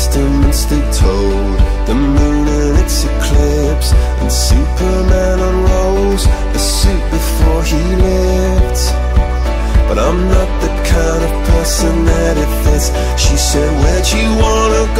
testaments they told, the moon and its eclipse, and Superman unrolls a suit before he lived. But I'm not the kind of person that it fits. She said, Where'd you wanna go?